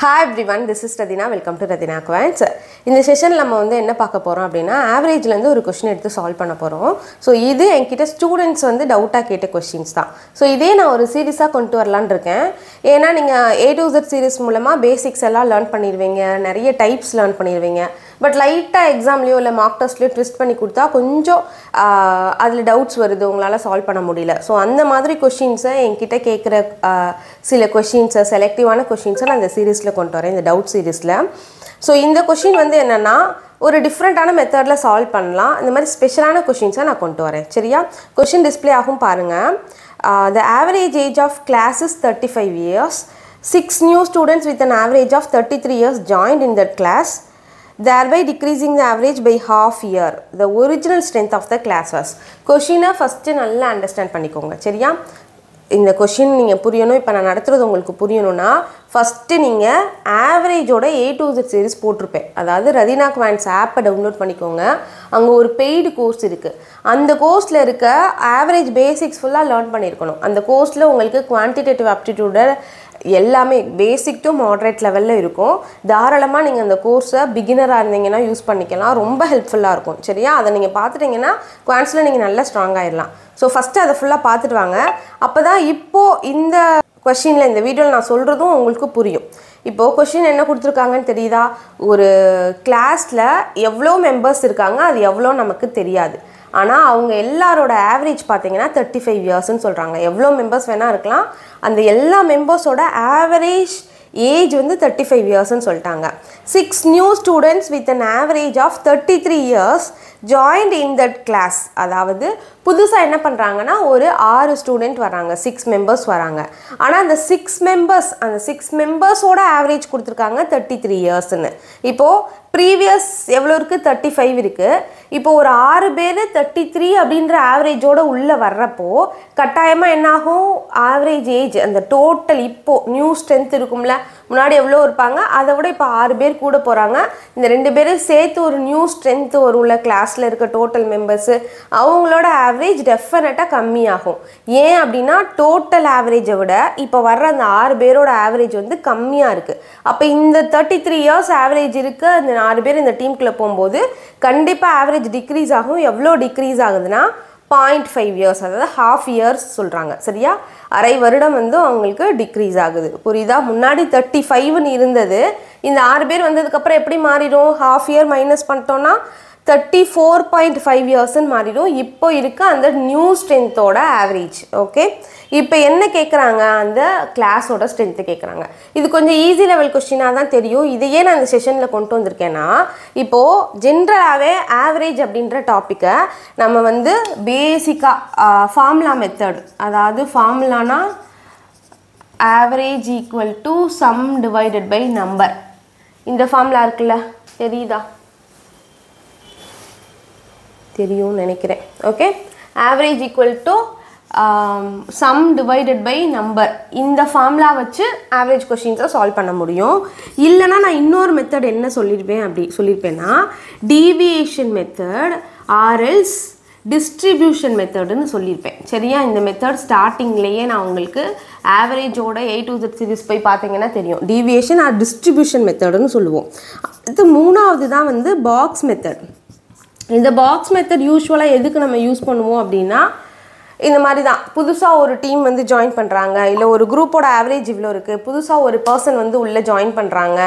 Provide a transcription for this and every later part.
Hi everyone this is Rathina welcome to Rathina quants இந்த செஷனில் நம்ம வந்து என்ன பார்க்க போகிறோம் அப்படின்னா ஆவரேஜ்லேருந்து ஒரு கொஷின் எடுத்து சால்வ் பண்ண போகிறோம் ஸோ இது என்கிட்ட ஸ்டூடெண்ட்ஸ் வந்து டவுட்டாக கேட்ட கொஷின்ஸ் தான். ஸோ இதே நான் ஒரு சீரியஸாக கொண்டு வரலான்னு இருக்கேன். ஏன்னா நீங்கள் ஏ டு Z சீரிஸ் மூலமாக பேசிக்ஸ் எல்லாம் லேர்ன் பண்ணிடுவீங்க நிறைய டைப்ஸ் லேர்ன் பண்ணிடுவீங்க பட் லைட்டாக எக்ஸாம்லேயோ இல்லை மார்க் டெஸ்ட்லேயோ ட்விஸ்ட் பண்ணி கொடுத்தா கொஞ்சம் அதில் டவுட்ஸ் வருது உங்களால் சால்வ் பண்ண முடியல. ஸோ அந்த மாதிரி கொஷின்ஸை என்கிட்ட கேட்குற சில கொஷின்ஸை செலக்டிவான கொஷின்ஸை நான் இந்த சீரீஸில் கொண்டு வரேன் இந்த டவுட் சீரீஸில் ஸோ இந்த கொஷின் வந்து என்னென்னா ஒரு டிஃப்ரெண்ட்டான மெத்தடில் சால்வ் பண்ணலாம். இந்த மாதிரி ஸ்பெஷலான கொஷின்ஸை நான் கொண்டு வரேன். சரியா? கொஷின் டிஸ்ப்ளே ஆகும் பாருங்கள் the average age of classes thirty five years six new students with an average of thirty three years joined in that class thereby decreasing the average by half year. The original strength of the class was கொஷினை first நல்லா understand பண்ணிக்கோங்க சரியா? இந்த question நீங்கள் புரியணும். இப்போ நான் நடத்துகிறது உங்களுக்கு புரியணும்னா ஃபஸ்ட்டு நீங்கள் ஆவரேஜோட ஏ டு Z சீரிஸ் போட்டிருப்பேன். அதாவது ரதினா குவான்ஸ் ஆப்பை டவுன்லோட் பண்ணிக்கோங்க. அங்கே ஒரு பெய்டு கோர்ஸ் இருக்குது அந்த கோர்ஸில் இருக்க ஆவரேஜ் பேசிக்ஸ் ஃபுல்லாக லேர்ன் பண்ணியிருக்கணும் அந்த கோர்ஸில் உங்களுக்கு குவான்டிடேட்டிவ் ஆப்டிடியூட எல்லாமே பேசிக் டு மாட்ரேட் லெவலில் இருக்கும். தாராளமாக நீங்கள் அந்த கோர்ஸை பிகினராக இருந்தீங்கன்னா யூஸ் பண்ணிக்கலாம். ரொம்ப ஹெல்ப்ஃபுல்லாக இருக்கும். சரியா? அதை நீங்கள் பார்த்துட்டிங்கன்னா குவான்ஸில் நீங்கள் நல்லா ஸ்ட்ராங் ஆகிடலாம் ஸோ ஃபஸ்ட்டு அதை ஃபுல்லாக பார்த்துட்டு வாங்க. அப்போ தான் இப்போது இந்த கொஷினில் இந்த வீடியோவில் நான் சொல்கிறதும் உங்களுக்கு புரியும். இப்போது கொஷின் என்ன கொடுத்துருக்காங்கன்னு தெரியுதா? ஒரு கிளாஸில் எவ்வளோ மெம்பர்ஸ் இருக்காங்க? அது எவ்வளோ நமக்கு தெரியாது. ஆனால் அவங்க எல்லாரோட ஆவரேஜ் பார்த்தீங்கன்னா தேர்ட்டி ஃபைவ் இயர்ஸ்ன்னு சொல்கிறாங்க எவ்வளோ மெம்பர்ஸ் வேணால் இருக்கலாம். அந்த எல்லா மெம்பர்ஸோட ஆவரேஜ் ஏஜ் வந்து தேர்ட்டி ஃபைவ் இயர்ஸ்னு சொல்லிட்டாங்க. Six new students with an average of thirty three years joined in that class அதாவது புதுசாக என்ன பண்ணுறாங்கன்னா ஒரு ஆறு ஸ்டூடெண்ட் வராங்க. சிக்ஸ் மெம்பர்ஸ் வராங்க. ஆனால் அந்த சிக்ஸ் மெம்பர்ஸ் அந்த சிக்ஸ் மெம்பர்ஸோட ஆவரேஜ் கொடுத்துருக்காங்க தேர்ட்டி த்ரீ இயர்ஸ்னு இப்போது ப்ரீவியஸ் எவ்வளோ இருக்குது தேர்ட்டி ஃபைவ் இருக்குது இப்போ ஒரு ஆறு பேர் தேர்ட்டி த்ரீ அப்படின்ற ஆவரேஜோடு உள்ளே வர்றப்போ கட்டாயமாக என்னாகும்? ஆவரேஜ் ஏஜ் அந்த டோட்டல் இப்போது நியூ ஸ்ட்ரென்த் இருக்கும்ல முன்னாடி எவ்வளோ இருப்பாங்க? அதை விட இப்போ ஆறு பேர் கூட போகிறாங்க இந்த ரெண்டு பேரும் சேர்த்து ஒரு நியூ ஸ்ட்ரென்த் ஒரு உள்ள கிளாஸில் இருக்க டோட்டல் மெம்பர்ஸு அவங்களோட ஆவரேஜ் டெஃபினட்டாக கம்மியாகும். ஏன் அப்படின்னா டோட்டல் ஆவரேஜை விட இப்போ வர்ற அந்த ஆறு பேரோட ஆவரேஜ் வந்து கம்மியாக இருக்குது அப்போ இந்த தேர்ட்டி த்ரீ இயர்ஸ் ஆவரேஜ் இருக்க இந்த ஆறு பேர் இந்த டீமுக்குள்ளே போகும்போது கண்டிப்பாக ஆவரேஜ் டிக்ரீஸ் ஆகும். எவ்வளோ டிக்ரீஸ் ஆகுதுன்னா பாயிண்ட் ஃபைவ் இயர்ஸ் அதாவது ஹாஃப் இயர்ஸ் சொல்கிறாங்க சரியா? அரை வருடம் வந்து அவங்களுக்கு டிக்ரீஸ் ஆகுது. புரியுதா? முன்னாடி தேர்ட்டி ஃபைவ்னு இருந்தது. இந்த ஆறு பேர் வந்ததுக்கப்புறம் எப்படி மாறிடும்? ஹாஃப் இயர் மைனஸ் பண்ணிட்டோன்னா தேர்ட்டி ஃபோர் பாயிண்ட் ஃபைவ் இயர்ஸ்ன்னு மாறிடும். இப்போ இருக்க அந்த நியூ ஸ்ட்ரென்த்தோட ஆவரேஜ் ஓகே இப்போ என்ன கேட்குறாங்க அந்த கிளாஸோட ஸ்ட்ரென்த்து கேட்குறாங்க இது கொஞ்சம் ஈஸி லெவல் கொஸ்டினாக தான் தெரியும். இதையே நான் இந்த செஷனில் கொண்டு வந்திருக்கேன்னா இப்போது ஜென்ரலாகவே ஆவரேஜ் அப்படின்ற டாப்பிக்கை நம்ம வந்து பேசிக்காக ஃபார்முலா மெத்தட் அதாவது ஃபார்முலானா average equal to sum divided by number இந்த ஃபார்முலா இருக்குல்ல தெரியுதா? தெரியும்னு நினைக்கிறேன். Okay average equal to sum divided by number இந்த ஃபார்முலா வச்சு ஆவரேஜ் கொஷின்ஸை சால்வ் பண்ண முடியும். இல்லைனா நான் இன்னொரு மெத்தட் என்ன சொல்லியிருப்பேன் அப்படி சொல்லியிருப்பேன்னா deviation method or else distribution மெத்தடுன்னு சொல்லியிருப்பேன் சரியா? இந்த மெத்தட் ஸ்டார்டிங்லேயே நான் உங்களுக்கு ஆவரேஜோட எயிட் டூ Z சீரிஸ் போய் பார்த்தீங்கன்னா தெரியும். டீவியேஷன் ஆர் டிஸ்ட்ரிபியூஷன் மெத்தடுன்னு சொல்லுவோம். இது மூணாவது தான் வந்து பாக்ஸ் மெத்தட் இந்த பாக்ஸ் மெத்தட் யூஸ்வலாக எதுக்கு நம்ம யூஸ் பண்ணுவோம் அப்படின்னா இந்த மாதிரி தான் புதுசாக ஒரு டீம் வந்து ஜாயின் பண்ணுறாங்க இல்லை ஒரு குரூப்போட ஆவரேஜ் இவ்வளோ இருக்குது புதுசாக ஒரு பர்சன் வந்து உள்ளே ஜாயின் பண்ணுறாங்க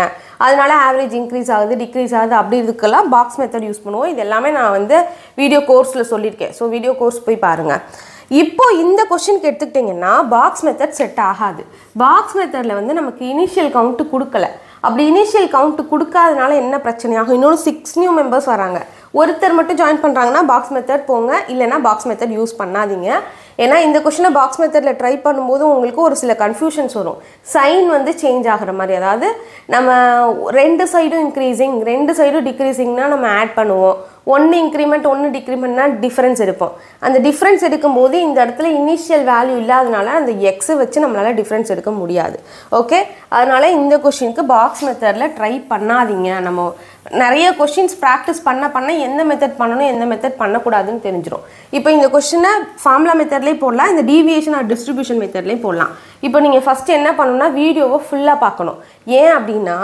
அதனால ஆவரேஜ் இன்க்ரீஸ் ஆகுது டிக்ரீஸ் ஆகுது அப்படி இதுக்கெல்லாம் பாக்ஸ் மெத்தட் யூஸ் பண்ணுவோம். இது எல்லாமே நான் வந்து வீடியோ கோர்ஸில் சொல்லியிருக்கேன். ஸோ வீடியோ கோர்ஸ் போய் பாருங்கள் இப்போ இந்த கொஷினுக்கு எடுத்துக்கிட்டிங்கன்னா பாக்ஸ் மெத்தட் செட் ஆகாது. பாக்ஸ் மெத்தடில் வந்து நமக்கு இனிஷியல் கவுண்ட்டு கொடுக்கல. அப்படி இனிஷியல் கவுண்ட்டு கொடுக்காதனால என்ன பிரச்சனையாகும்? இன்னொன்று சிக்ஸ் நியூ மெம்பர்ஸ் வராங்க. ஒருத்தர் மட்டும் ஜாயின் பண்ணுறாங்கன்னா பாக்ஸ் மெத்தட் போங்க. இல்லைனா பாக்ஸ் மெத்தட் யூஸ் பண்ணாதீங்க. ஏன்னா இந்த கொஷினை பாக்ஸ் மெத்தடில் ட்ரை பண்ணும்போது உங்களுக்கு ஒரு சில கன்ஃபியூஷன்ஸ் வரும். சைன் வந்து சேஞ்ச் ஆகிற மாதிரி. அதாவது நம்ம ரெண்டு சைடும் இன்க்ரீஸிங் ரெண்டு சைடும் டிக்ரீஸிங்னா நம்ம ஆட் பண்ணுவோம். ஒன்று இன்க்ரிமெண்ட் ஒன்று டிக்ரிமெண்ட்னா டிஃப்ரென்ஸ் எடுப்போம். அந்த டிஃப்ரென்ஸ் எடுக்கும்போது இந்த இடத்துல இனிஷியல் வேல்யூ இல்லாதனால அந்த எக்ஸை வச்சு நம்மளால் டிஃப்ரென்ஸ் எடுக்க முடியாது. ஓகே அதனால் இந்த கொஷினுக்கு பாக்ஸ் மெத்தடில் ட்ரை பண்ணாதீங்க. நம்ம நிறைய கொஷின்ஸ் ப்ராக்டிஸ் பண்ண பண்ண எந்த மெத்தட் பண்ணணும் எந்த மெத்தட் பண்ணக்கூடாதுன்னு தெரிஞ்சிடும் இப்போ இந்த கொஷினை ஃபார்முலா மெத்தட்லேயே போடலாம் இந்த டீவியேஷன் ஆர் டிஸ்ட்ரிபியூஷன் மெத்தட்லேயும் போடலாம். இப்போ நீங்கள் ஃபஸ்ட்டு என்ன பண்ணணும்னா வீடியோவை ஃபுல்லாக பார்க்கணும். ஏன் அப்படின்னா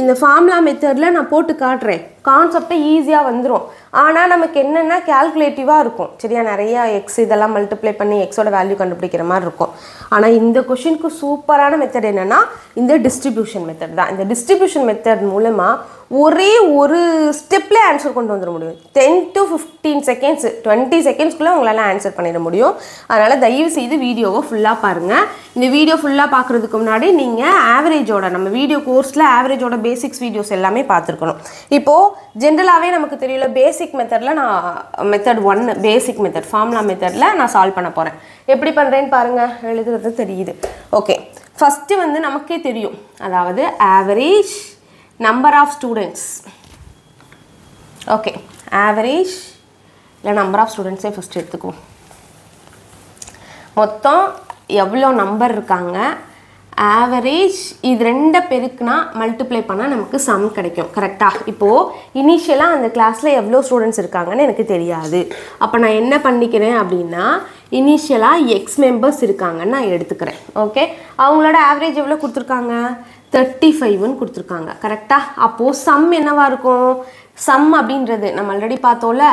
இந்த ஃபார்முலா மெத்தடில் நான் போட்டு காட்டுறேன். கான்செப்டை ஈஸியாக வந்துடும் ஆனால் நமக்கு என்னென்னா கேல்குலேட்டிவாக இருக்கும். சரியா? நிறையா எக்ஸ் இதெல்லாம் மல்டிப்ளை பண்ணி எக்ஸோட வேல்யூ கண்டுபிடிக்கிற மாதிரி இருக்கும். ஆனால் இந்த கொஷினுக்கு சூப்பரான மெத்தட் என்னென்னா இந்த டிஸ்ட்ரிபியூஷன் மெத்தட் தான். இந்த டிஸ்ட்ரிபியூஷன் மெத்தட் மூலமாக ஒரே ஒரு ஸ்டெப்பில் ஆன்சர் கொண்டு வந்துட முடியும். Ten to fifteen seconds twenty செகண்ட்ஸ்க்குள்ளே உங்களால் ஆன்சர் பண்ணிட முடியும். அதனால் தயவு செய்து வீடியோவை ஃபுல்லாக பாருங்கள் இந்த வீடியோ ஃபுல்லாக பார்க்குறதுக்கு முன்னாடி நீங்கள் ஆவரேஜோட நம்ம வீடியோ கோர்ஸில் ஆவரேஜோட பேசிக்ஸ் வீடியோஸ் எல்லாமே பார்த்துருக்கணும். இப்போது ஜென்ரலாகவே நமக்கு தெரியல பேசிக் மெத்தடில் நான் மெத்தட் ஒன்று பேசிக் மெத்தட் ஃபார்முலா மெத்தடில் நான் சால்வ் பண்ண போகிறேன் எப்படி பண்ணுறேன்னு பாருங்கள் எழுதுறது தெரியுது. ஓகே ஃபஸ்ட்டு வந்து நமக்கே தெரியும். அதாவது average number of students okay average இல்லை நம்பர் ஆஃப் ஸ்டூடெண்ட்ஸே ஃபஸ்ட் எடுத்துக்குவோம். மொத்தம் எவ்வளோ நம்பர் இருக்காங்க? ஆவரேஜ் இது ரெண்டை பெருக்குனா மல்டிப்ளை பண்ணால் நமக்கு சம் கிடைக்கும் கரெக்டாக இப்போது இனிஷியலாக அந்த கிளாஸில் எவ்வளோ ஸ்டூடெண்ட்ஸ் இருக்காங்கன்னு எனக்கு தெரியாது. அப்போ நான் என்ன பண்ணிக்கிறேன் அப்படின்னா இனிஷியலாக எக்ஸ் மெம்பர்ஸ் இருக்காங்கன்னு நான் எடுத்துக்கிறேன் ஓகே அவங்களோட ஆவரேஜ் எவ்வளோ கொடுத்துருக்காங்க? தேர்ட்டி ஃபைவ்னு கொடுத்துருக்காங்க கரெக்டாக அப்போது சம் என்னவாக இருக்கும்? சம் அப்படின்றது. நம்ம ஆல்ரெடி பார்த்தோம்ல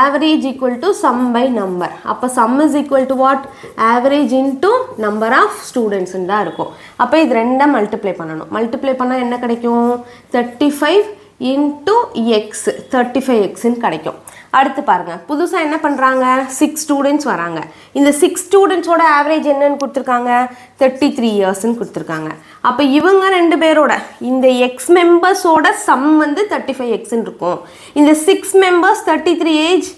average equal to sum by number அப்போ sum is equal to what average into number of ஸ்டூடெண்ட்ஸுன்னு தான் இருக்கும். அப்போ இது ரெண்டாக மல்டிப்ளை பண்ணணும். மல்டிப்ளை பண்ணால் என்ன கிடைக்கும்? Thirty five into X thirty five எக்ஸ்ன்னு கிடைக்கும். அடுத்து பாருங்கள் புதுசாக என்ன பண்ணுறாங்க சிக்ஸ் ஸ்டூடெண்ட்ஸ் வராங்க. இந்த சிக்ஸ் ஸ்டூடெண்ட்ஸோட ஆவரேஜ் என்னன்னு கொடுத்துருக்காங்க? தேர்ட்டி த்ரீ இயர்ஸ்ன்னு கொடுத்துருக்காங்க. அப்போ இவங்க ரெண்டு பேரோட இந்த எக்ஸ் மெம்பர்ஸோட சம் வந்து தேர்ட்டி ஃபைவ் எக்ஸ்ன்னு இருக்கும். இந்த six members thirty three age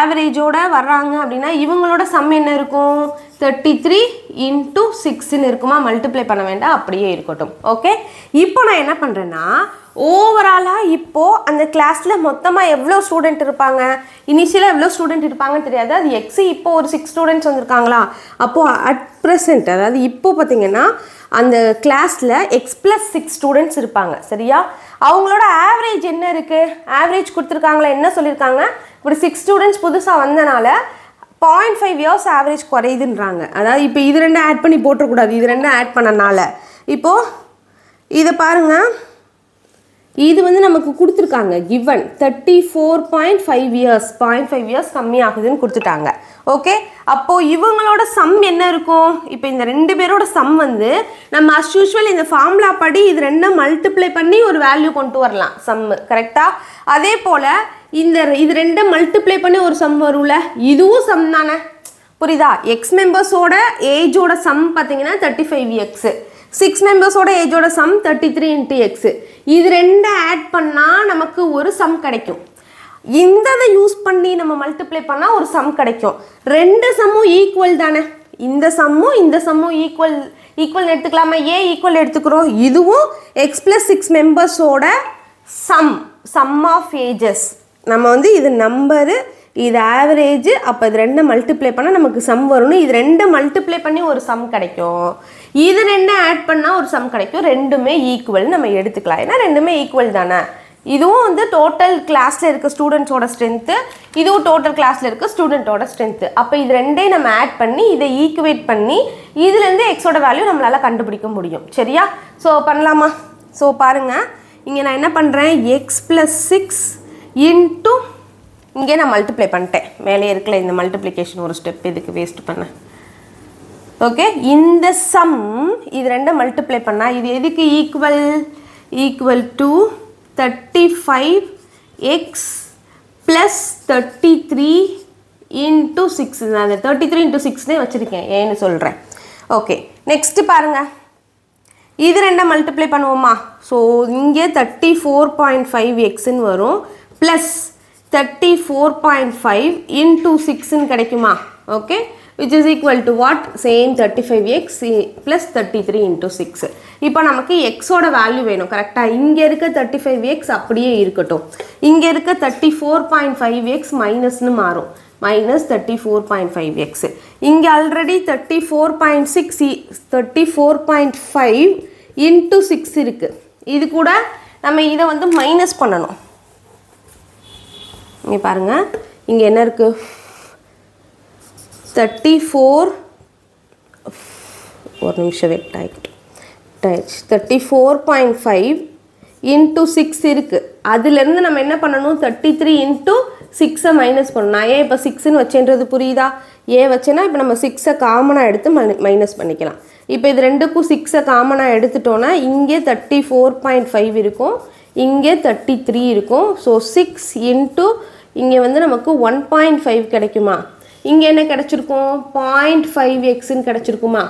ஆவரேஜோட வர்றாங்க அப்படின்னா இவங்களோட சம் என்ன இருக்கும்? தேர்ட்டி த்ரீ இன்ட்டு சிக்ஸ்ன்னு இருக்குமா? மல்டிப்ளை பண்ண வேண்டாம் அப்படியே இருக்கட்டும். ஓகே இப்போ நான் என்ன பண்ணுறேன்னா ஓவராலாக இப்போது அந்த கிளாஸில் மொத்தமாக எவ்வளோ ஸ்டூடெண்ட் இருப்பாங்க? இனிஷியலாக எவ்வளோ ஸ்டூடெண்ட் இருப்பாங்கன்னு தெரியாது. அது எக்ஸி இப்போ ஒரு சிக்ஸ் ஸ்டூடெண்ட்ஸ் வந்திருக்காங்களா? அப்போது அட் ப்ரெசென்ட் அதாவது இப்போ பார்த்தீங்கன்னா அந்த கிளாஸில் எக்ஸ் ப்ளஸ் சிக்ஸ் ஸ்டூடெண்ட்ஸ் இருப்பாங்க. சரியா? அவங்களோட ஆவரேஜ் என்ன இருக்குது ஆவரேஜ் கொடுத்துருக்காங்களா? என்ன சொல்லியிருக்காங்க இப்படி சிக்ஸ் ஸ்டூடெண்ட்ஸ் புதுசாக வந்தனால பாயிண்ட் ஃபைவ் இயர்ஸ் ஆவரேஜ் குறையுதுன்றாங்க. அதாவது இப்போ இது ரெண்டும் ஆட் பண்ணி போட்டுறக்கூடாது. இது ரெண்டும் ஆட் பண்ணனால. இப்போது இதை பாருங்கள் இது வந்து நமக்கு கொடுத்துருக்காங்க. Given thirty four point five years point five years கம்மி ஆகுதுன்னு கொடுத்துட்டாங்க. ஓகே அப்போது இவங்களோட சம் என்ன இருக்கும்? இப்போ இந்த ரெண்டு பேரோட சம் வந்து நம்ம அஸ் யூஷுவல் இந்த ஃபார்முலா படி இது ரெண்டும் மல்டிப்ளை பண்ணி ஒரு வேல்யூ கொண்டு வரலாம். சம்மு கரெக்டாக அதே போல் இந்த இது ரெண்டும் மல்டிப்ளை பண்ணி ஒரு சம் வரும்ல? இதுவும் சம் தானே? புரியுதா? எக்ஸ் மெம்பர்ஸோட ஏஜோட சம் பார்த்தீங்கன்னா தேர்ட்டி ஃபைவ் எக்ஸு சிக்ஸ் மெம்பர்ஸோட ஏஜோட sum thirty three into X இது ரெண்டை ஆட் பண்ணால் நமக்கு ஒரு சம் கிடைக்கும். இந்த இதை யூஸ் பண்ணி நம்ம மல்டிப்ளை பண்ணால் ஒரு சம் கிடைக்கும். ரெண்டு சம்மும் ஈக்குவல் தானே? இந்த சம்மும் இந்த சம்மும் ஈக்குவல் ஈக்குவல் எடுத்துக்கலாமா? ஏன் ஈக்குவல் எடுத்துக்கிறோம். இதுவும் எக்ஸ் ப்ளஸ் சிக்ஸ் மெம்பர்ஸோட சம் சம் ஆஃப் ஏஜஸ் நம்ம வந்து இது நம்பரு இது ஆவரேஜ் அப்போ இது ரெண்டை மல்டிப்ளை பண்ணால் நமக்கு சம் வரும்னு. இது ரெண்டை மல்டிப்ளை பண்ணி ஒரு சம் கிடைக்கும். இது ரெண்டை ஆட் பண்ணால் ஒரு சம் கிடைக்கும். ரெண்டுமே ஈக்குவல் நம்ம எடுத்துக்கலாம். ஏன்னா ரெண்டுமே ஈக்குவல் தானே? இதுவும் வந்து டோட்டல் கிளாஸில் இருக்க ஸ்டூடெண்ட்ஸோட ஸ்ட்ரென்த்து இதுவும் டோட்டல் கிளாஸில் இருக்க ஸ்டூடெண்ட்டோட ஸ்ட்ரென்த்து அப்போ இது ரெண்டையும் நம்ம ஆட் பண்ணி இதை ஈக்குவேட் பண்ணி இதுலேருந்து எக்ஸோட வேல்யூ நம்மளால் கண்டுபிடிக்க முடியும். சரியா? ஸோ பண்ணலாமா? ஸோ பாருங்கள் இங்கே நான் என்ன பண்ணுறேன் எக்ஸ் ப்ளஸ் சிக்ஸ் இன்ட்டு இங்கே நான் மல்டிப்ளை பண்ணிட்டேன். மேலே இருக்கல இந்த மல்டிப்ளிகேஷன் ஒரு ஸ்டெப் இதுக்கு வேஸ்ட் பண்ணேன் ஓகே இந்த சம் இது ரெண்டும் மல்டிப்ளை பண்ணால் இது எதுக்கு equal equal to thirty five X plus thirty three into six நான் அந்த தேர்ட்டி த்ரீ இன்ட்டு சிக்ஸ்னே வச்சுருக்கேன் ஏன்னு சொல்கிறேன் ஓகே நெக்ஸ்ட்டு பாருங்கள் இது ரெண்டை மல்டிப்ளை பண்ணுவோமா? ஸோ இங்கே தேர்ட்டி ஃபோர் பாயிண்ட் ஃபைவ் எக்ஸ்ன்னு வரும் plus thirty four point five into சிக்ஸ்ன்னு கிடைக்குமா? Okay which is equal to what same thirty five X plus thirty three into six இப்போ நமக்கு எக்ஸோட வேல்யூ வேணும் கரெக்டாக இங்கே இருக்க தேர்ட்டி ஃபைவ் எக்ஸ் அப்படியே இருக்கட்டும். இங்கே இருக்க thirty four point five X மைனஸ்னு மாறும். Minus thirty four point five X இங்கே already thirty four point six thirty four point five into six இருக்குது இது கூட நம்ம இதை வந்து மைனஸ் பண்ணணும். இங்கே பாருங்கள் இங்கே என்ன இருக்குது தேர்ட்டி ஃபோர் ஒரு நிமிஷம் வெயிட் ஆகிக்கிட்டு touch thirty four point five into six இருக்குது அதுலேருந்து நம்ம என்ன பண்ணணும்? தேர்ட்டி த்ரீ இன்ட்டு சிக்ஸை மைனஸ் பண்ணணும். நான் ஏன் இப்போ சிக்ஸ்னு வச்சேன்றது புரியுதா? ஏ வச்சேன்னா இப்போ நம்ம சிக்ஸை காமனாக எடுத்து மைனஸ் பண்ணிக்கலாம். இப்போ இது ரெண்டுக்கும் சிக்ஸை காமனாக எடுத்துட்டோன்னா இங்கே தேர்ட்டி ஃபோர் பாயிண்ட் ஃபைவ் இருக்கும். இங்கே தேர்ட்டி த்ரீ இருக்கும். ஸோ சிக்ஸ் இன்ட்டு இங்கே வந்து நமக்கு ஒன் பாயிண்ட் ஃபைவ் கிடைக்குமா? இங்கே என்ன கிடச்சிருக்கும்? பாயிண்ட் ஃபைவ் எக்ஸ்ன்னு கிடச்சிருக்குமா?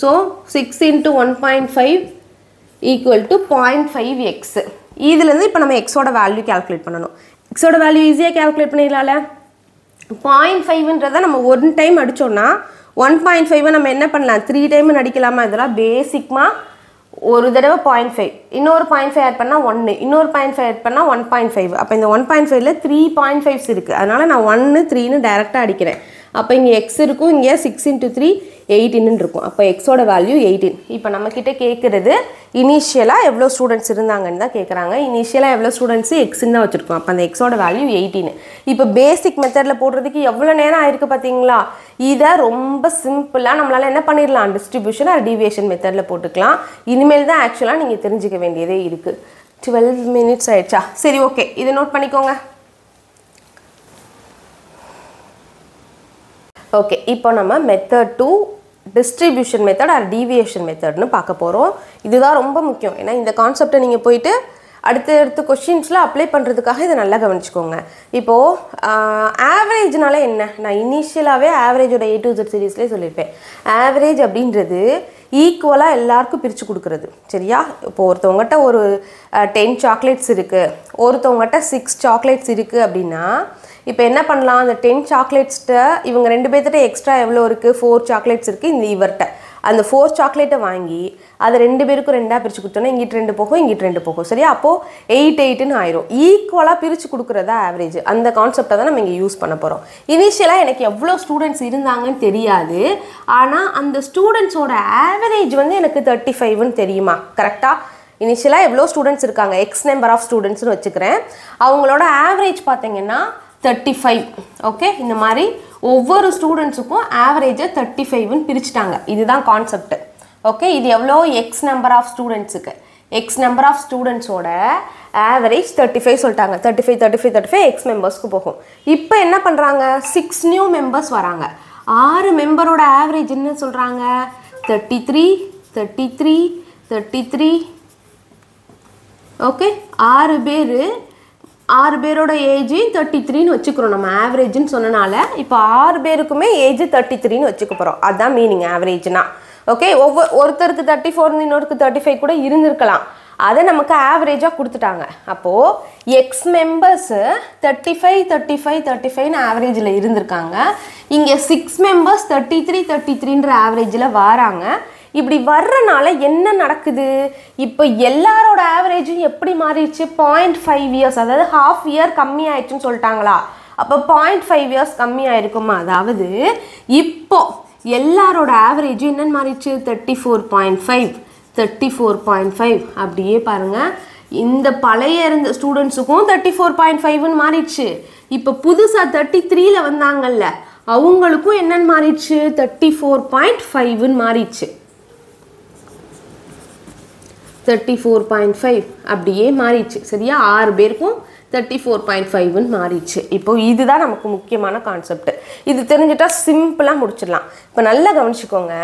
So six into one point five equal to point five X இதுலேருந்து இப்போ நம்ம எக்ஸோட வேல்யூ கால்குலேட் பண்ணணும். எக்ஸோட வேல்யூ ஈஸியாக கால்குலேட் பண்ணிடலாம்ல? பாயிண்ட் ஃபைவ்ன்றதை நம்ம ஒன் டைம் அடித்தோன்னா ஒன் பாயிண்ட் ஃபைவை நம்ம என்ன பண்ணலாம்? த்ரீ டைம் அடிக்கலாமா? இதெல்லாம் பேசிக்மாக ஒரு தடவை பாயிண்ட் ஃபைவ் இன்னொரு பாயிண்ட் ஃபைவ் ஆட் பண்ணால் ஒன்று இன்னொரு பாயிண்ட் ஃபைவ் ஆட் பண்ணால் ஒன் பாயிண்ட் ஃபைவ் அப்போ இந்த ஒன் பாயிண்ட் ஃபைவ்ல த்ரீ பாயிண்ட் ஃபைவ்ஸ் இருக்குது அதனால் நான் ஒன்று த்ரீன்னு டேரெக்டாக அடிக்கிறேன். அப்போ இங்கே எக்ஸ் இருக்கும் இங்கே சிக்ஸ் இன்ட்டு த்ரீ எயிட்டின்னு இருக்கும். அப்போ எக்ஸோட வேல்யூ எயிட்டீன் இப்போ நம்மக்கிட்ட கேட்குறது இனிஷியலாக எவ்வளோ ஸ்டூடெண்ட்ஸ் இருந்தாங்கன்னு தான் கேட்குறாங்க இனிஷியலாக எவ்வளோ ஸ்டூடெண்ட்ஸ் எக்ஸ்ன்னு தான் வச்சுருக்கோம். அப்போ அந்த எக்ஸோட வேல்யூ எயிட்டின்னு இப்போ பேசிக் மெத்தடில் போடுறதுக்கு எவ்வளோ நேரம் ஆயிருக்கு பார்த்தீங்களா இதை ரொம்ப சிம்பிளாக நம்மளால் என்ன பண்ணிடலாம் டிஸ்ட்ரிபியூஷன் ஆர் டிவியேஷன் மெத்தடில் போட்டுக்கலாம். இனிமேல் தான் ஆக்சுவலாக நீங்கள் தெரிஞ்சுக்க வேண்டியதே இருக்குது டுவெல் மினிட்ஸ் ஆயிடுச்சா? சரி ஓகே இதை நோட் பண்ணிக்கோங்க. ஓகே இப்போ நம்ம method two distribution method or deviation மெத்தட்னு பார்க்க போகிறோம் இதுதான் ரொம்ப முக்கியம். ஏன்னா இந்த கான்செப்டை நீங்கள் போயிட்டு அடுத்தடுத்த கொஷின்ஸில் அப்ளை பண்ணுறதுக்காக இதை நல்லா கவனிச்சுக்கோங்க. இப்போது ஆவரேஜ்னால என்ன? நான் இனிஷியலாகவே ஆவரேஜோட ஏ டு ஜெட் சீரீஸ்லேயே சொல்லியிருப்பேன். ஆவரேஜ் அப்படின்றது ஈக்குவலாக எல்லாருக்கும் பிரித்து கொடுக்குறது. சரியா? இப்போ ஒருத்தவங்ககிட்ட ஒரு டென் சாக்லேட்ஸ் இருக்குது ஒருத்தவங்ககிட்ட சிக்ஸ் சாக்லேட்ஸ் இருக்குது அப்படின்னா இப்போ என்ன பண்ணலாம்? அந்த டென் சாக்லேட்ஸ்கிட்ட இவங்க ரெண்டு பேர்த்திட்ட எக்ஸ்ட்ரா எவ்வளோ இருக்குது ஃபோர் சாக்லேட்ஸ் இருக்குது இந்த இவர்கிட்ட அந்த ஃபோர் சாக்லேட்டை வாங்கி அதை ரெண்டு பேருக்கும் ரெண்டாக பிரித்து கொடுத்தோன்னா இங்கிட்டு ரெண்டு போகும் இங்கிட்டு ரெண்டு போகும். சரியா? அப்போது எயிட் எயிட்டுன்னு ஆயிரும். ஈக்குவலாக பிரித்து கொடுக்குறதா ஆவரேஜ் அந்த கான்செப்டை தான் நம்ம இங்கே யூஸ் பண்ண போகிறோம் இனிஷியலாக எனக்கு எவ்வளோ ஸ்டூடெண்ட்ஸ் இருந்தாங்கன்னு தெரியாது. ஆனால் அந்த ஸ்டூடெண்ட்ஸோட ஆவரேஜ் வந்து எனக்கு தேர்ட்டி ஃபைவ்னு தெரியுமா? கரெக்டாக இனிஷியலாக எவ்வளோ ஸ்டூடெண்ட்ஸ் இருக்காங்க? எக்ஸ் நம்பர் ஆஃப் ஸ்டூடெண்ட்ஸ்னு வச்சுக்கிறேன். அவங்களோட ஆவரேஜ் பார்த்தீங்கன்னா தேர்ட்டி ஃபைவ் ஓகே இந்த மாதிரி ஒவ்வொரு ஸ்டூடெண்ட்ஸுக்கும் ஆவரேஜை தேர்ட்டி ஃபைவ்னு பிரிச்சுட்டாங்க. இதுதான் கான்செப்ட் ஓகே இது எவ்வளோ? எக்ஸ் நம்பர் ஆஃப் ஸ்டூடெண்ட்ஸுக்கு எக்ஸ் நம்பர் ஆஃப் ஸ்டூடெண்ட்ஸோட ஆவரேஜ் தேர்ட்டி ஃபைவ் சொல்லிட்டாங்க. Thirty five thirty five thirty five X மெம்பர்ஸ்க்கு போகும். இப்போ என்ன பண்ணுறாங்க சிக்ஸ் நியூ மெம்பர்ஸ் வராங்க. ஆறு மெம்பரோட ஆவரேஜ் என்ன சொல்கிறாங்க thirty three thirty three thirty three okay ஆறு பேர் ஆறு பேரோட ஏஜ் தேர்ட்டி த்ரீன்னு வச்சுக்கிறோம். நம்ம ஆவரேஜ்னு சொன்னனால இப்போ ஆறு பேருக்குமே ஏஜ் தேர்ட்டி த்ரீன்னு வச்சுக்க போகிறோம் அதுதான் மீனிங் ஆவரேஜ்னா ஓகே ஒவ்வொரு ஒருத்தருக்கு தேர்ட்டி ஃபோர் இன்னொருக்கு தேர்ட்டி ஃபைவ் கூட இருந்திருக்கலாம். அதை நமக்கு ஆவரேஜாக கொடுத்துட்டாங்க. அப்போது X members thirty five thirty five thirty ஃபைவ்னு ஆவரேஜில் இருந்திருக்காங்க. இங்கே six members thirty three thirty த்ரீன்ற ஆவரேஜில் வராங்க. இப்படி வர்றனால என்ன நடக்குது? இப்போ எல்லாரோட ஆவரேஜும் எப்படி மாறிடுச்சு? பாயிண்ட் ஃபைவ் இயர்ஸ் அதாவது ஹாஃப் இயர் கம்மி ஆயிடுச்சுன்னு சொல்லிட்டாங்களா? அப்போ பாயிண்ட் ஃபைவ் இயர்ஸ் கம்மி ஆயிருக்குமா அதாவது இப்போ எல்லாரோட ஆவரேஜும் என்னன்னு மாறிடுச்சு? Thirty four point five thirty four point five அப்படியே பாருங்கள் இந்த பழைய இருந்த ஸ்டூடெண்ட்ஸுக்கும் தேர்ட்டி ஃபோர் பாயிண்ட் ஃபைவ்னு மாறிடுச்சு. இப்போ புதுசாக தேர்ட்டி த்ரீல வந்தாங்கல்ல அவங்களுக்கும் என்னன்னு மாறிடுச்சு? தேர்ட்டி ஃபோர் பாயிண்ட் ஃபைவ்னு மாறிடுச்சு. தேர்ட்டி ஃபோர் பாயிண்ட் ஃபைவ் அப்படியே மாறிடுச்சு. சரியா? ஆறு பேருக்கும் தேர்ட்டி ஃபோர் பாயிண்ட் ஃபைவ்னு மாறிடுச்சு. இப்போ இதுதான் நமக்கு முக்கியமான கான்செப்ட் இது தெரிஞ்சுட்டா சிம்பிளாக முடிச்சிடலாம். இப்போ நல்லா கவனிச்சுக்கோங்க.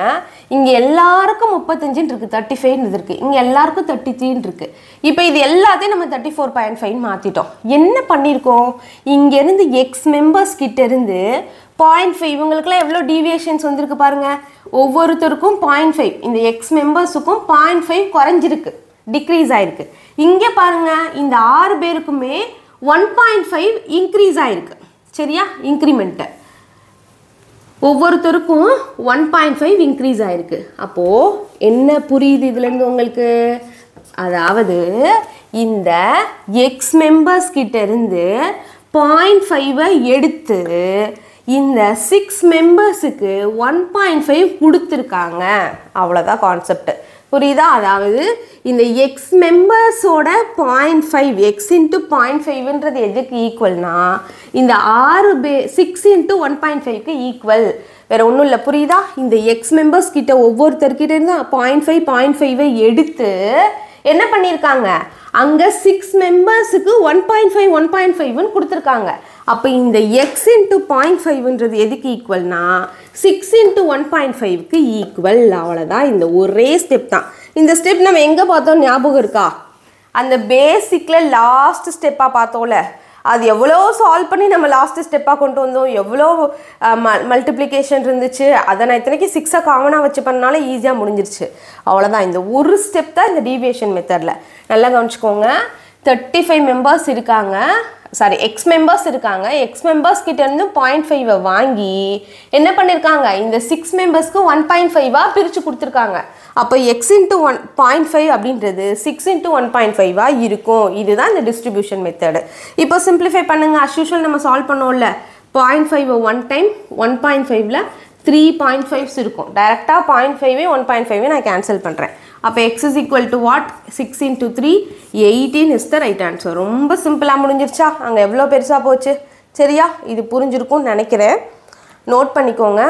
இங்கே எல்லாருக்கும் முப்பத்தஞ்சுன்னு இருக்குது தேர்ட்டி ஃபைவ்னு இருக்குது இங்கே எல்லாருக்கும் தேர்ட்டி த்ரீன்னு இருக்குது இப்போ இது எல்லாத்தையும் நம்ம தேர்ட்டி ஃபோர் பாயிண்ட் ஃபைவ்னு மாற்றிட்டோம் என்ன பண்ணியிருக்கோம்? இங்கேருந்து எக்ஸ் மெம்பர்ஸ் கிட்டேருந்து பாயிண்ட் ஃபைவ் இவங்களுக்குலாம் எவ்வளோ டீவியேஷன்ஸ் வந்திருக்கு பாருங்கள் ஒவ்வொருத்தருக்கும் பாயிண்ட் ஃபைவ் இந்த எக்ஸ் மெம்பர்ஸுக்கும் பாயிண்ட் ஃபைவ் குறைஞ்சிருக்கு டிக்ரீஸ் ஆயிருக்கு. இங்கே பாருங்கள் இந்த ஆறு பேருக்குமே ஒன் பாயிண்ட் ஃபைவ் இன்க்ரீஸ் ஆயிருக்கு. சரியா? இன்க்ரிமெண்ட்டு ஒவ்வொருத்தருக்கும் ஒன் பாயிண்ட் ஃபைவ் இன்க்ரீஸ் ஆயிருக்கு. அப்போது என்ன புரியுது இதுலேருந்து உங்களுக்கு? அதாவது இந்த எக்ஸ் மெம்பர்ஸ் கிட்டேருந்து பாயிண்ட் ஃபைவை எடுத்து இந்த சிக்ஸ் மெம்பர்ஸுக்கு ஒன் பாயிண்ட் ஃபைவ் கொடுத்துருக்காங்க. அவ்வளோதான் கான்செப்ட் புரியுதா? அதாவது இந்த X மெம்பர்ஸோட point five X into point ஃபைவ்ன்றது எதுக்கு ஈக்குவல்னா இந்த ஆறு பே சிக்ஸ் இன்ட்டு ஒன் பாயிண்ட் ஃபைவ்க்கு ஈக்குவல் வேற ஒன்றும் இல்லை. புரியுதா? இந்த எக்ஸ் மெம்பர்ஸ் கிட்ட ஒவ்வொருத்தர்கிட்ட இருந்து பாயிண்ட் ஃபைவ் பாயிண்ட் ஃபைவை எடுத்து என்ன பண்ணியிருக்காங்க அங்கே six மெம்பர்ஸுக்கு one point five one point ஃபைவ்னு கொடுத்துருக்காங்க. அப்போ இந்த எக்ஸ் இன்ட்டு பாயிண்ட் ஃபைவ்ன்றது எதுக்கு ஈக்குவல்னா சிக்ஸ் இன்ட்டு ஒன் பாயிண்ட் ஃபைவ்க்கு ஈக்குவல் அவ்வளோதான் இந்த ஒரே ஸ்டெப் தான். இந்த ஸ்டெப் நம்ம எங்கே பார்த்தோம்? ஞாபகம் இருக்கா? அந்த பேசிக்கில் லாஸ்ட் ஸ்டெப்பாக பார்த்தோம்ல. அது எவ்வளோ சால்வ் பண்ணி நம்ம லாஸ்ட் ஸ்டெப்பாக கொண்டு வந்தோம். எவ்வளோ மல்டிப்ளிகேஷன் இருந்துச்சு. அதை நான் இத்தனைக்கு சிக்ஸை காமனாக வச்சு பண்ணனால ஈஸியாக முடிஞ்சிருச்சு. அவ்வளோதான் இந்த ஒரு ஸ்டெப் தான் இந்த டீவியேஷன் மெத்தடில் நல்லா கவனிச்சுக்கோங்க. தேர்ட்டி ஃபைவ் மெம்பர்ஸ் இருக்காங்க. சாரி எக்ஸ் மெம்பர்ஸ் இருக்காங்க. எக்ஸ் மெம்பர்ஸ் கிட்டேருந்து பாயிண்ட் ஃபைவை வாங்கி என்ன பண்ணியிருக்காங்க இந்த சிக்ஸ் மெம்பர்ஸ்க்கு ஒன் பாயிண்ட் ஃபைவாக பிரித்து கொடுத்துருக்காங்க. அப்போ x into one point five அப்படின்றது சிக்ஸ் இன்ட்டு ஒன் பாயிண்ட் ஃபைவாக இருக்கும். இதுதான் இந்த டிஸ்ட்ரிபியூஷன் மெத்தடு இப்போ சிம்பிளிஃபை பண்ணுங்க. அஸ்யூஷுவல் நம்ம சால்வ் பண்ணோம்ல point five one time one point ஃபைவ்ல த்ரீ பாயிண்ட் ஃபைவ்ஸ் இருக்கும். டேரெக்டாக பாயிண்ட் ஃபைவே ஒன் பாயிண்ட் ஃபைவே நான் கேன்சல் பண்ணுறேன் அப்போ x is equal to what six into three eighteen is the right answer ரொம்ப சிம்பிளாக முடிஞ்சிருச்சா? அங்கே எவ்வளோ பெருசாக போச்சு? சரியா? இது புரிஞ்சிருக்கும்னு நினைக்கிறேன். நோட் பண்ணிக்கோங்க.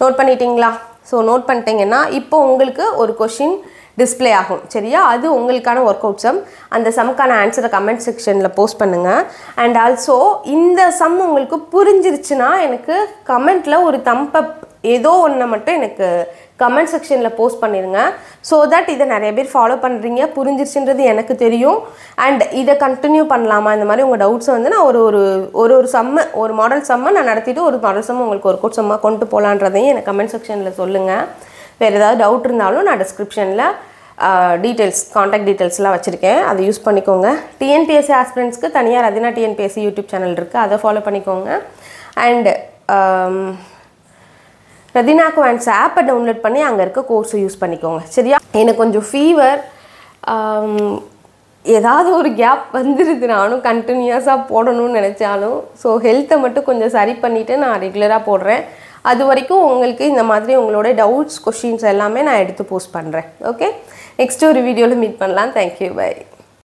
நோட் பண்ணிட்டீங்களா? ஸோ நோட் பண்ணிட்டீங்கன்னா இப்போ உங்களுக்கு ஒரு கொஷின் டிஸ்ப்ளே ஆகும். சரியா? அது உங்களுக்கான ஒர்க் அவுட் சம் அந்த சம்க்கான ஆன்சரை கமெண்ட் செக்ஷனில் போஸ்ட் பண்ணுங்கள் அண்ட் ஆல்சோ இந்த சம் உங்களுக்கு புரிஞ்சிருச்சுன்னா எனக்கு கமெண்ட்டில் ஒரு தம்பப் ஏதோ ஒன்றை மட்டும் எனக்கு கமெண்ட் செக்ஷனில் போஸ்ட் பண்ணிடுங்க ஸோ தட் இதை நிறைய பேர் ஃபாலோ பண்ணுறீங்க புரிஞ்சிருச்சுன்றது எனக்கு தெரியும். அண்ட் இதை கண்டினியூ பண்ணலாமா? இந்த மாதிரி உங்கள் டவுட்ஸை வந்து நான் ஒரு ஒரு ஒரு ஒரு சம்ம ஒரு மாடல் சம்மை நான் நடத்திட்டு ஒரு மாடல் செம்மை உங்களுக்கு ஒரு கோட் சம்மாக கொண்டு போகலான்றதையும் எனக்கு கமெண்ட் செக்ஷனில் சொல்லுங்கள் வேறு ஏதாவது டவுட் இருந்தாலும் நான் டிஸ்கிரிப்ஷனில் டீட்டெயில்ஸ் காண்டாக்ட் டீட்டெயில்ஸ்லாம் வச்சுருக்கேன். அதை யூஸ் பண்ணிக்கோங்க. டிஎன்பிஎஸ்சி ஆஸ்பிரண்ட்ஸ்க்கு தனியாக ரதினா டிஎன்பிஎஸ்சி யூடியூப் சேனல் இருக்குது அதை ஃபாலோ பண்ணிக்கோங்க. அண்ட் ரதினாக்கு வேண்ட்ஸ் ஆப்பை டவுன்லோட் பண்ணி அங்கே இருக்க கோர்ஸை யூஸ் பண்ணிக்கோங்க. சரியா? எனக்கு கொஞ்சம் ஃபீவர் um, ஏதாவது ஒரு கேப் வந்துடுது நானும் கண்டினியூஸாக போடணும்னு நினச்சாலும். ஸோ ஹெல்த்தை மட்டும் கொஞ்சம் சரி பண்ணிவிட்டு நான் ரெகுலராக போடுறேன். அது வரைக்கும் உங்களுக்கு இந்த மாதிரி உங்களோட டவுட்ஸ் கொஷின்ஸ் எல்லாமே நான் எடுத்து போஸ்ட் பண்ணுறேன் ஓகே நெக்ஸ்ட் ஒரு வீடியோவில் மீட் பண்ணலாம். Thank you bye